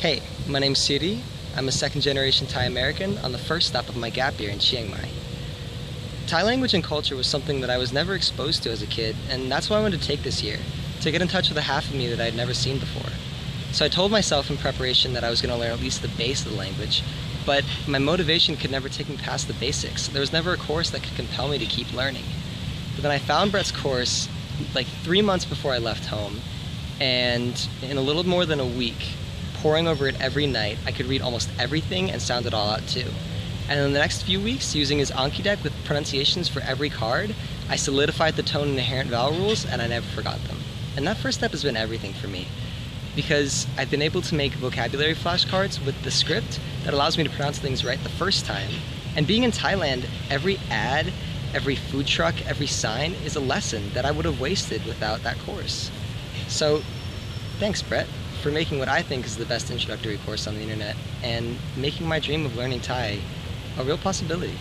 Hey, my name's Siri. I'm a second generation Thai American on the first stop of my gap year in Chiang Mai. Thai language and culture was something that I was never exposed to as a kid, and that's why I wanted to take this year, to get in touch with a half of me that I had never seen before. So I told myself in preparation that I was going to learn at least the base of the language, but my motivation could never take me past the basics. There was never a course that could compel me to keep learning. But then I found Brett's course like three months before I left home, and in a little more than a week, poring over it every night, I could read almost everything and sound it all out too. And in the next few weeks, using his Anki deck with pronunciations for every card, I solidified the tone and inherent vowel rules, and I never forgot them. And that first step has been everything for me, because I've been able to make vocabulary flashcards with the script that allows me to pronounce things right the first time. And being in Thailand, every ad, every food truck, every sign is a lesson that I would have wasted without that course. So, thanks, Brett for making what I think is the best introductory course on the internet and making my dream of learning Thai a real possibility.